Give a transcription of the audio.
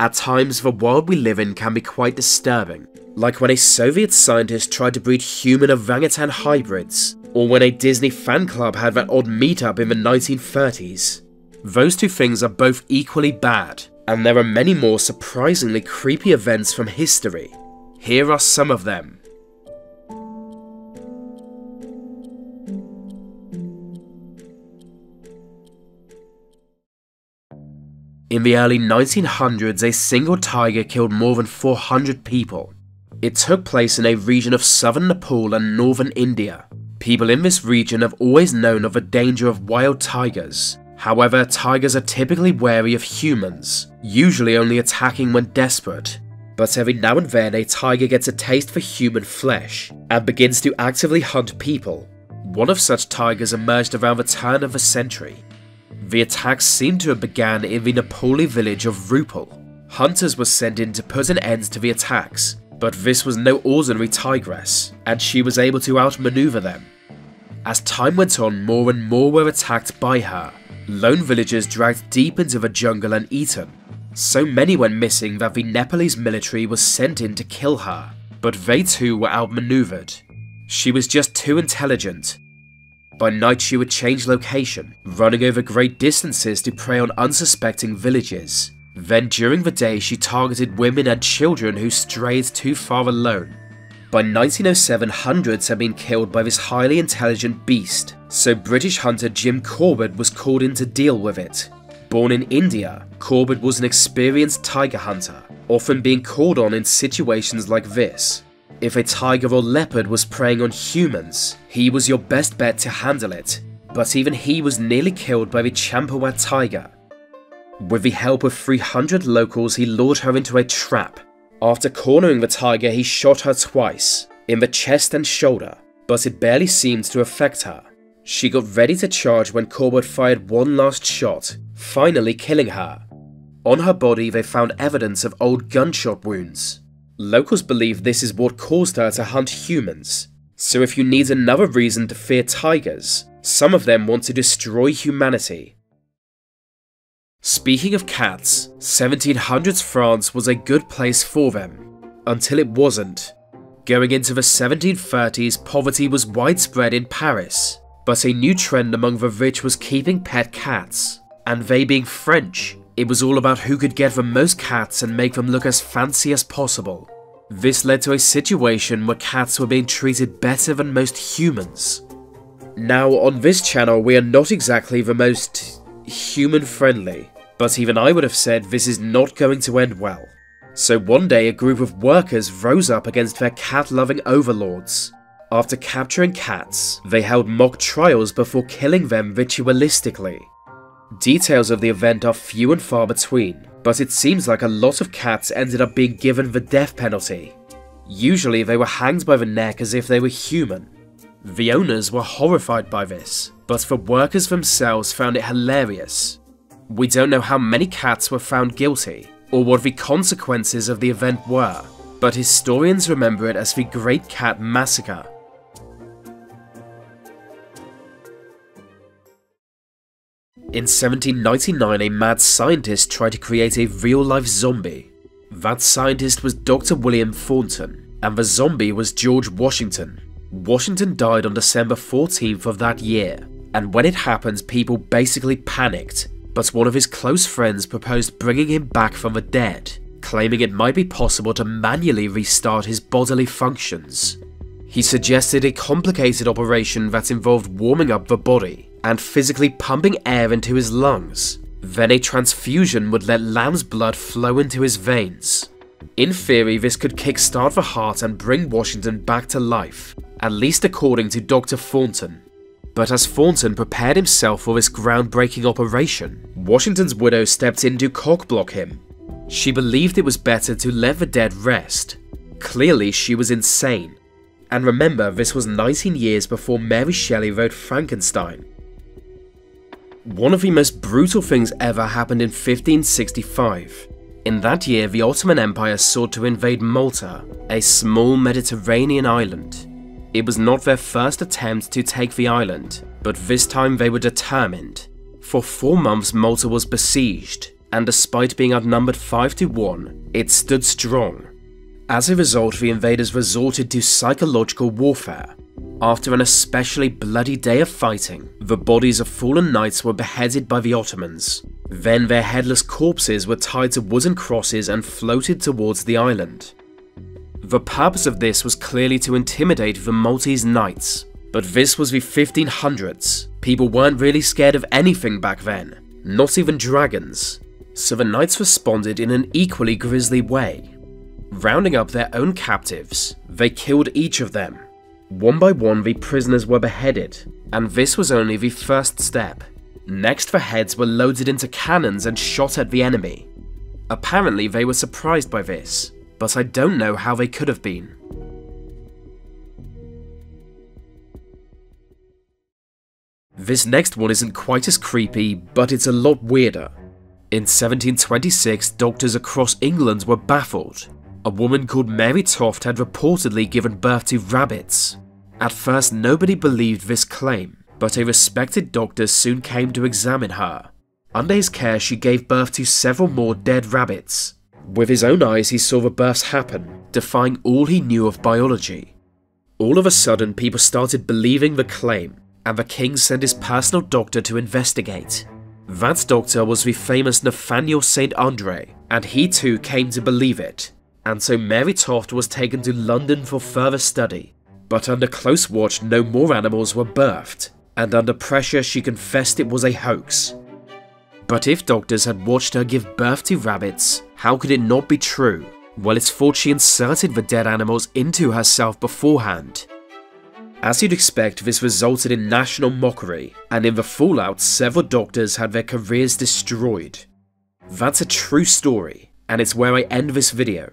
At times, the world we live in can be quite disturbing, like when a Soviet scientist tried to breed human orangutan hybrids, or when a Disney fan club had that odd meetup in the 1930s. Those two things are both equally bad, and there are many more surprisingly creepy events from history. Here are some of them. In the early 1900s, a single tiger killed more than 400 people. It took place in a region of southern Nepal and northern India. People in this region have always known of the danger of wild tigers. However, tigers are typically wary of humans, usually only attacking when desperate. But every now and then, a tiger gets a taste for human flesh and begins to actively hunt people. One of such tigers emerged around the turn of the century. The attacks seem to have begun in the Nepali village of Rupal. Hunters were sent in to put an end to the attacks, but this was no ordinary tigress, and she was able to outmaneuver them. As time went on, more and more were attacked by her. Lone villagers dragged deep into the jungle and eaten. So many went missing that the Nepalese military was sent in to kill her, but they too were outmaneuvered. She was just too intelligent. By night she would change location, running over great distances to prey on unsuspecting villages. Then during the day she targeted women and children who strayed too far alone. By 1907 hundreds had been killed by this highly intelligent beast, so British hunter Jim Corbett was called in to deal with it. Born in India, Corbett was an experienced tiger hunter, often being called on in situations like this. If a tiger or leopard was preying on humans, he was your best bet to handle it, but even he was nearly killed by the Champawat tiger. With the help of 300 locals, he lured her into a trap. After cornering the tiger, he shot her twice, in the chest and shoulder, but it barely seemed to affect her. She got ready to charge when Corbett fired one last shot, finally killing her. On her body, they found evidence of old gunshot wounds. Locals believe this is what caused her to hunt humans. So if you need another reason to fear tigers, some of them want to destroy humanity. Speaking of cats, 1700s France was a good place for them, until it wasn't. Going into the 1730s, poverty was widespread in Paris, but a new trend among the rich was keeping pet cats. And they being French, it was all about who could get the most cats and make them look as fancy as possible. This led to a situation where cats were being treated better than most humans. Now, on this channel, we are not exactly the most human friendly, but even I would have said this is not going to end well. So one day, a group of workers rose up against their cat loving overlords. After capturing cats, they held mock trials before killing them ritualistically. Details of the event are few and far between, but it seems like a lot of cats ended up being given the death penalty. Usually they were hanged by the neck as if they were human. The owners were horrified by this, but the workers themselves found it hilarious. We don't know how many cats were found guilty, or what the consequences of the event were, but historians remember it as the Great Cat Massacre. In 1799, a mad scientist tried to create a real-life zombie. That scientist was Dr. William Thornton, and the zombie was George Washington. Washington died on December 14th of that year, and when it happened, people basically panicked, but one of his close friends proposed bringing him back from the dead, claiming it might be possible to manually restart his bodily functions. He suggested a complicated operation that involved warming up the body and physically pumping air into his lungs. Then a transfusion would let lamb's blood flow into his veins. In theory, this could kickstart the heart and bring Washington back to life, at least according to Dr. Thornton. But as Thornton prepared himself for this groundbreaking operation, Washington's widow stepped in to cockblock him. She believed it was better to let the dead rest. Clearly, she was insane, and remember, this was 19 years before Mary Shelley wrote Frankenstein. One of the most brutal things ever happened in 1565. In that year, the Ottoman Empire sought to invade Malta, a small Mediterranean island. It was not their first attempt to take the island, but this time they were determined. For four months, Malta was besieged, and despite being outnumbered 5 to 1, it stood strong. As a result, the invaders resorted to psychological warfare. After an especially bloody day of fighting, the bodies of fallen knights were beheaded by the Ottomans. Then their headless corpses were tied to wooden crosses and floated towards the island. The purpose of this was clearly to intimidate the Maltese knights, but this was the 1500s. People weren't really scared of anything back then, not even dragons. So the knights responded in an equally grisly way. Rounding up their own captives, they killed each of them. One by one the prisoners were beheaded, and this was only the first step. Next the heads were loaded into cannons and shot at the enemy. Apparently they were surprised by this, but I don't know how they could have been. This next one isn't quite as creepy, but it's a lot weirder. In 1726, doctors across England were baffled. A woman called Mary Toft had reportedly given birth to rabbits. At first, nobody believed this claim, but a respected doctor soon came to examine her. Under his care, she gave birth to several more dead rabbits. With his own eyes, he saw the births happen, defying all he knew of biology. All of a sudden, people started believing the claim, and the king sent his personal doctor to investigate. That doctor was the famous Nathaniel St. Andre, and he too came to believe it. And so Mary Toft was taken to London for further study. But under close watch, no more animals were birthed, and under pressure, she confessed it was a hoax. But if doctors had watched her give birth to rabbits, how could it not be true? Well, it's thought she inserted the dead animals into herself beforehand, as you'd expect, this resulted in national mockery, and in the fallout, several doctors had their careers destroyed. That's a true story, and it's where I end this video.